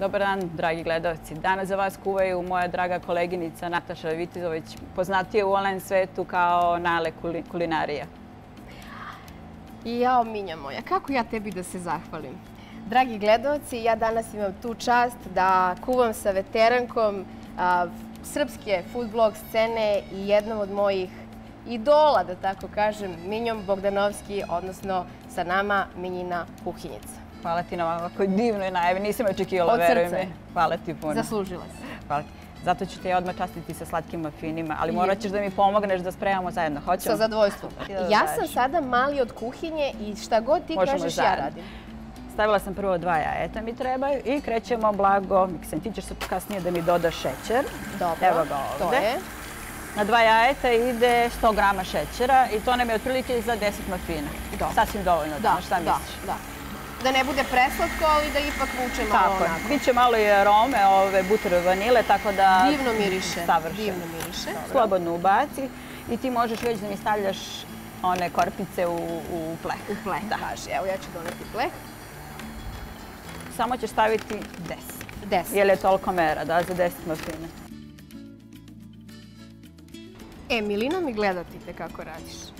Dobar dan, dragi gledalci. Danas za vas kuvaju moja draga koleginica Nataša Vitizović, poznatije u online svetu kao Nale Kulinarija. Jao, Minja moja, kako ja tebi da se zahvalim? Dragi gledalci, ja danas imam tu čast da kuvam sa veterankom srpske food blog scene i jednom od mojih idola, da tako kažem, Minjom Bogdanovski, odnosno sa nama Minjina Kuhinjica. Hvala ti na ovako divnoj najavi. Nisam očekivala, veruj mi. Hvala ti puno. Zaslužila se. Hvala ti. Zato ću te ja odmah častiti sa slatkim mafinima, ali morat ćeš da mi pomogneš da spremamo zajedno. Hoćemo? Sa zadovoljstvom. Ja sam sada mali od kuhinje i šta god ti kažeš ja radim. Stavila sam prvo dva jajeta mi trebaju i krećemo blago. Miksen, ti ćeš se kasnije da mi dodaš šećer. Dobro, Evo ga ovde. to je. Na dva jajeta ide 100 grama šećera i to nam je otprilike za 10 mafina. Dobro. Sasvim dovoljno, da, šta misliš? Da, da da ne bude preslatko, ali da ipak vuče malo onako. Tako, Biće malo i arome ove butere vanile, tako da... Divno miriše. Savršeno. Divno miriše. Slobodno ubaci. I ti možeš već da mi stavljaš one korpice u, u pleh. U pleh, da. Kaži, evo ja ću doneti pleh. Samo ćeš staviti 10. 10. Jer je toliko mera, da, za 10 mafine. E, Milina mi gledati te kako radiš.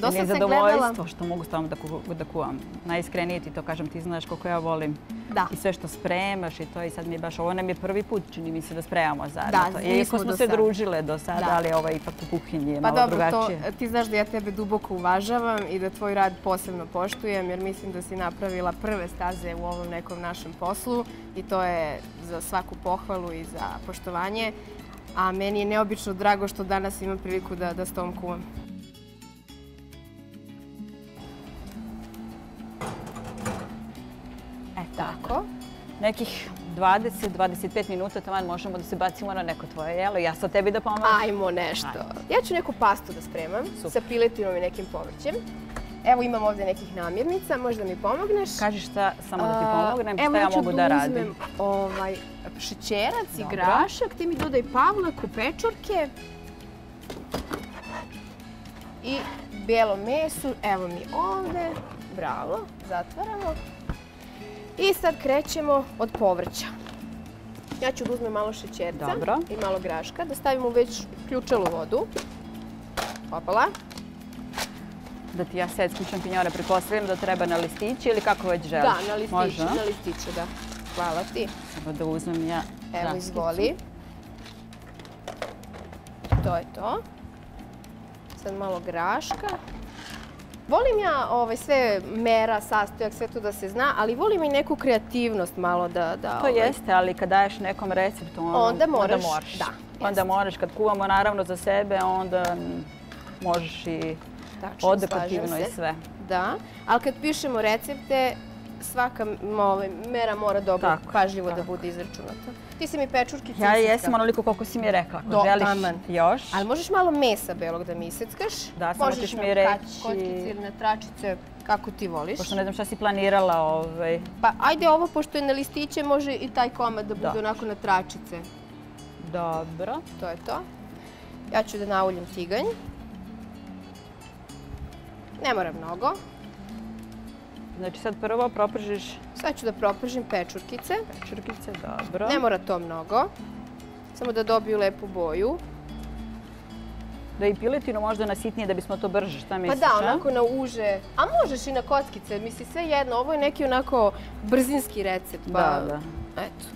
Dosta se gledala... što mogu stavno da kuvam. Najiskrenije ti to kažem, ti znaš koliko ja volim. Da. I sve što spremaš i to i sad mi je baš, ovo nam je prvi put, čini mi se da spremamo zajedno. Da, Iako smo se družile do sada, ali ovo je ipak u kuhinji je pa malo drugačije. Pa dobro, ti znaš da ja tebe duboko uvažavam i da tvoj rad posebno poštujem, jer mislim da si napravila prve staze u ovom nekom našem poslu i to je za svaku pohvalu i za poštovanje. A meni je neobično drago što danas imam priliku da, da s tom kuvam. Tako. Nekih 20-25 minuta tamo možemo da se bacimo na neko tvoje jelo. Ja sa tebi da pomogam. Ajmo nešto. Ja ću neku pastu da spremam sa piletinom i nekim povrćem. Evo imam ovdje nekih namirnica, možda mi pomogneš. Kaži šta, samo da ti pomognem, šta ja mogu da radim. Evo ja ću da uzmem ovaj, šećerac i grašak, ti mi dodaj pavlaku, pečurke i bijelo mesu. Evo mi ovdje, bravo, zatvaramo. I sad krećemo od povrća. Ja ću da uzmem malo šećerca i malo graška, da stavimo već ključelu vodu. Opala. Da ti ja sad skućam pinjore, pretpostavljam da treba na listiće ili kako već želiš? Da, na listiće, na listiće, da. Hvala ti. Samo da uzmem ja Evo, izvoli. To je to. Sad malo graška. Volim ja ovaj, sve mera, sastojak, sve to da se zna, ali volim i neku kreativnost malo da... da to ovaj... jeste, ali kad daješ nekom receptu, ono, onda moraš. Onda moraš. Da, onda moraš. Kad kuvamo naravno za sebe, onda možeš i odekotivno i sve. Da, ali kad pišemo recepte, svaka ovaj, mera mora dobro, pažljivo da bude izračunata. Ti si mi pečurki Ja jesam onoliko koliko si mi rekla. Ako želiš još. Ali možeš malo mesa belog da mi iseckaš. Da, samo ćeš mi reći. Možeš kotkice ili na tračice, kako ti voliš. Pošto ne znam šta si planirala. Ovaj. Pa ajde ovo, pošto je na listiće, može i taj komad da bude onako na tračice. Dobro. To je to. Ja ću da nauljim tiganj. Ne mora mnogo. Znači sad prvo propržiš... Sad ću da propržim pečurkice. Pečurkice, dobro. Ne mora to mnogo. Samo da dobiju lepu boju. Da i piletinu možda nasitnije da bismo to brže, šta misliš? Pa da, onako na uže. A možeš i na kockice, misli sve jedno. Ovo je neki onako brzinski recept. Pa... Da, da. Eto.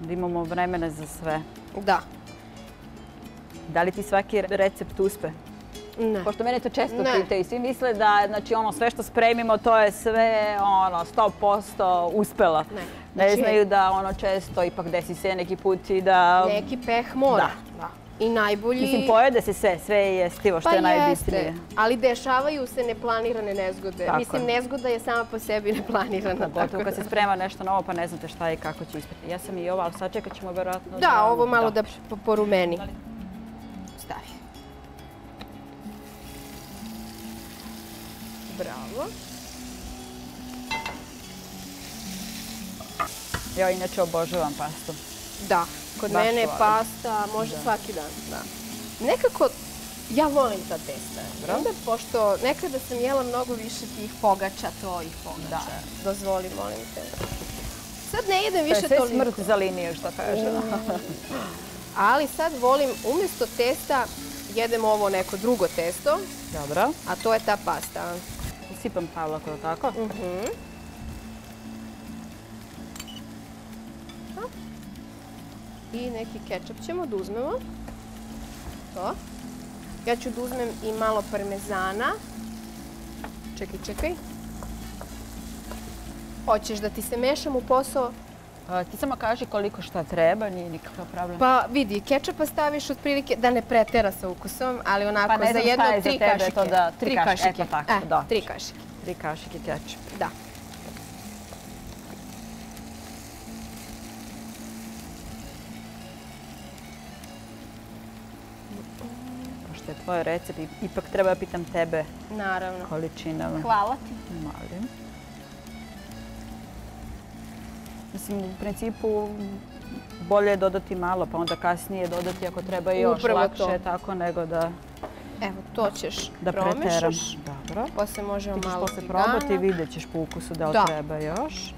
Da imamo vremena za sve. Da. Da li ti svaki recept uspe? Ne. Pošto mene to često pite i svi misle da znači, ono, sve što spremimo to je sve ono, 100% uspela. Ne. Ne znači, znaju da ono često ipak desi se neki put i da... Neki peh mora. Da. I najbolji... Mislim, pojede se sve, sve je jestivo što pa je najbitnije. Pa jeste, ali dešavaju se neplanirane nezgode. Tako. Mislim, nezgoda je sama po sebi neplanirana. Gotovo kad se sprema nešto novo pa ne znate šta i kako će ispiti. Ja sam i ova, ali sad čekat ćemo vjerojatno... Da, ovo malo da porumeni. Bravo. Ja inače obožavam pastu. Da, kod mene je pasta, može svaki dan. Da. Nekako, ja volim ta testa. Onda, pošto nekada sam jela mnogo više tih pogača, to i pogača. Da. Dozvoli, molim te. Sad ne jedem više toliko. To je sve smrt za liniju, što kaže. Ali sad volim, umjesto testa, jedem ovo neko drugo testo. Dobro. A to je ta pasta. Sipam pavlaku, je tako? Mhm. I neki kečap ćemo da uzmemo. To. Ja ću da uzmem i malo parmezana. Čekaj, čekaj. Hoćeš da ti se mešam u posao? Ti samo kaži koliko šta treba, nije nikakav problem. Pa vidi, kečapa staviš otprilike da ne pretera sa ukusom, ali onako pa za jedno tri kašike. Pa ne znam šta je za tebe to da... Tri kašike. Eto tako, e, da. Tri kašike. Tri kašike kečapa. Da. Pošto je tvoj recept, ipak treba pitam tebe Naravno. količinama. Hvala ti. Malim. Mislim, u principu bolje je dodati malo, pa onda kasnije dodati ako treba još Upravo lakše, tako nego da... Evo, to ćeš da promešaš. Dobro. Posle možemo malo tigana. Ti ćeš posle probati i vidjet ćeš po ukusu da li treba još.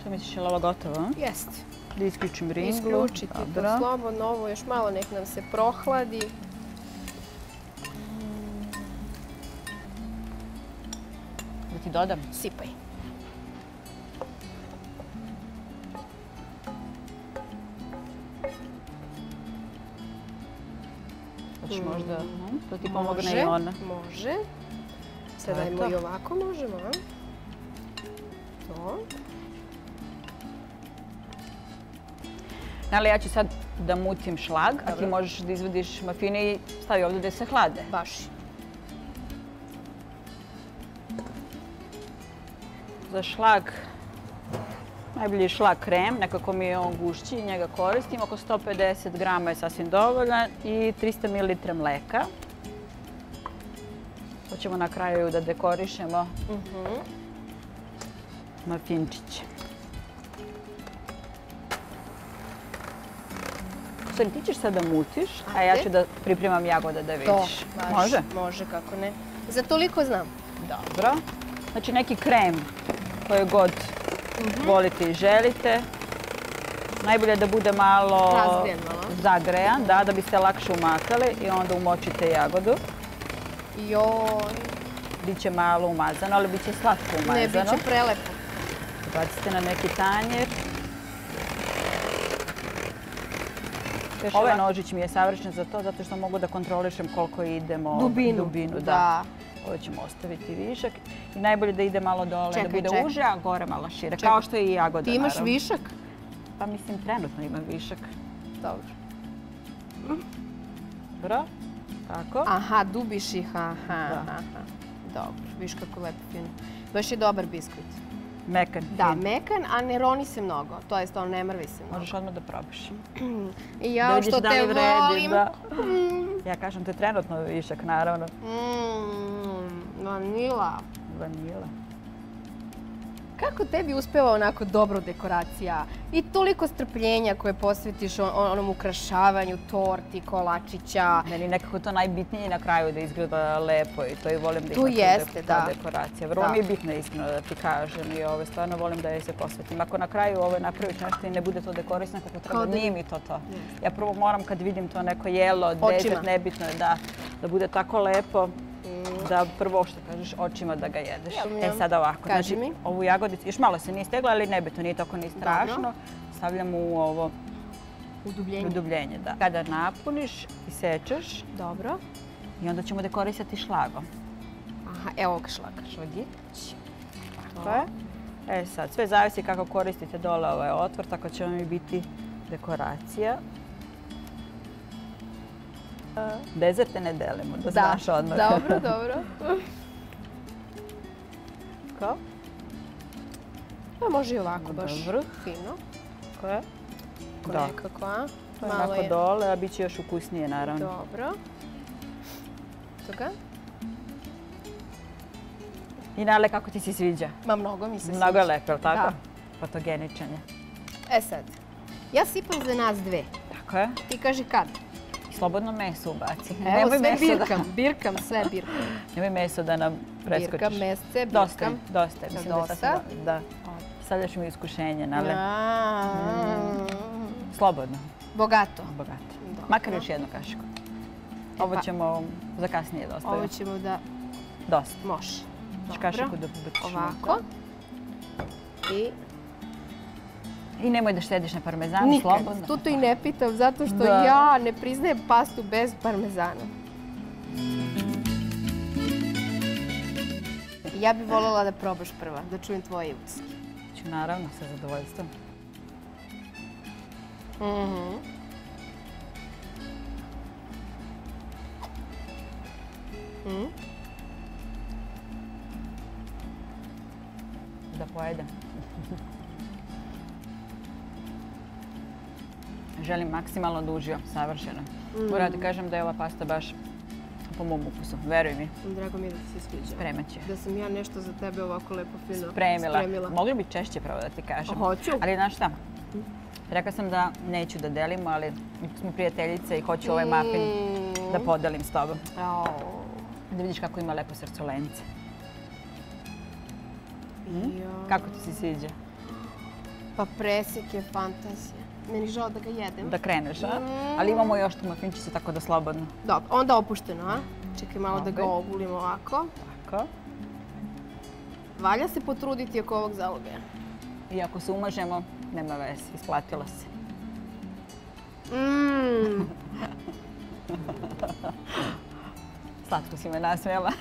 Što misliš, je li ovo gotovo? Jeste. Da isključim ringu. Isključiti to slobodno. Ovo još malo nek nam se prohladi. Da ti dodam? Sipaj. Hoćeš možda da ti pomogne i ona. Može. Sad dajmo i ovako možemo. To. Ali ja ću sad da mutim šlag, a ti možeš da izvodiš mafine i stavi ovdje da se hlade. Baš. Za šlag Najbolji je šlag krem, nekako mi je on gušći, njega koristim. Oko 150 grama je sasvim dovoljan i 300 ml mleka. Hoćemo na kraju da dekorišemo mhm. mafinčiće. Stvari, ti ćeš sad da mutiš, a ja ću da pripremam jagode da vidiš. To, baš. Može? Može, kako ne. Za toliko znam. Dobro. Znači neki krem koje god Mhm. volite i želite. Najbolje da bude malo zagrejan, da, da biste lakše umakali i onda umočite jagodu. Joj. Biće malo umazano, ali biće slatko umazano. Ne, biće prelepo. Bacite na neki tanjer. Ovaj nožić mi je savršen za to, zato što mogu da kontrolišem koliko idemo dubinu. Da. Ovo ćemo ostaviti višak. I najbolje da ide malo dole, da bude uže, a gore malo šire. Kao što je i jagoda. Ti imaš višak? Pa mislim, trenutno imam višak. Dobro. Dobro. Tako. Aha, dubiš ih. Aha. Dobro. Viš kako lepo fino. Baš je dobar biskvit. Mekan. Da, mekan, a ne roni se mnogo. To jest, on ne mrvi se mnogo. Možeš odmah da probaš. I ja što te volim. Ja kažem te trenutno višak, naravno. Mm, vanila. Vanila. Kako tebi uspeva onako dobro dekoracija i toliko strpljenja koje posvetiš onom ukrašavanju torti, kolačića? Meni nekako to najbitnije na kraju da izgleda lepo i to i volim da ima ta dekoracija. Vrlo mi je bitno iskreno da ti kažem i ovo stvarno volim da je se posvetim. Ako na kraju ovo napraviš nešto i ne bude to dekorisno kako treba, nije mi to to. Ja prvo moram kad vidim to neko jelo, dezert, nebitno je da bude tako lepo da prvo što kažeš očima da ga jedeš. E sad ovako, znači ovu jagodicu, još malo se nije stegla, ali nebitno, nije toko ni strašno. Stavljamo u ovo udubljenje. da. Kada napuniš i sečeš. Dobro. I onda ćemo dekorisati šlagom. Aha, evo ovog šlaga. Šlagić. Tako je. E sad, sve zavisi kako koristite dole ovaj otvor, tako će vam i biti dekoracija. Dezerte ne delimo, da znaš odmah. Dobro, dobro. Ko? Pa može i ovako, baš fino. Ko je? Ko nekako, a? To je onako dole, a bit će još ukusnije, naravno. Dobro. Toga? I nale, kako ti se sviđa? Ma, mnogo mi se sviđa. Mnogo je lepo, ili tako? Da. Fotogeničan je. E sad, ja sipam za nas dve. Tako je. Ti kaži kad? Slobodno meso ubaci. Evo sve birkam, birkam, sve birkam. Nemoj meso da nam preskočiš. Birkam mesce, birkam. Dosta, dosta. Mislim dosta. Da. Sada ćemo iskušenje, nale. Mm. Slobodno. Bogato. Bogato. Makar još jednu kašiku. E ovo pa- ćemo za kasnije dosta. Ovo ćemo da... Dosta. Može. Dobro. Kašiku da pobaciš. Ovako. I... I nemoj da štediš na parmezanu, slobodno. Nikad. Tu to i ne pitam, zato što ja ne priznajem pastu bez parmezana. Ja bih voljela da probaš prva, da čujem tvoje utiske. Ću naravno, sa zadovoljstvom. Mhm. Mhm. Da pojedem. Želim maksimalno dužio, savršeno. Moram ti kažem da je ova pasta baš po mom ukusu, veruj mi. Drago mi je da ti se sviđa. Spremat će. Da sam ja nešto za tebe ovako lepo fino spremila. Mogli bi češće pravo da ti kažem. Hoću. Ali znaš šta? Rekla sam da neću da delimo, ali smo prijateljice i hoću ovaj muffin da mm. podelim s tobom. Da vidiš kako ima lepo srcolence. Hm? Kako ti se sviđa? Pa presik je fantazija. Meni žao da ga jedem. Da kreneš, a? Mm. Ali imamo još tu mafinčice, tako da slobodno. Dobro, onda opušteno, a? Čekaj malo da ga ogulimo ovako. Tako. Valja se potruditi oko ovog zalogaja. I ako se umažemo, nema veze, isplatilo se. Mmm. Slatko si me nasmijela.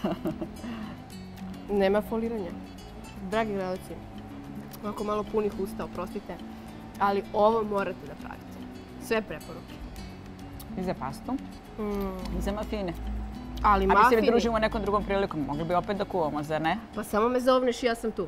Nema foliranja. Dragi gledalci, ovako malo punih usta, oprostite, ali ovo morate da pravite. Sve preporuke. I za pastu. Mm. I za mafine. Ali mafine... A mi se družimo nekom drugom prilikom. Mogli bi opet da kuvamo, zar ne? Pa samo me zovneš i ja sam tu.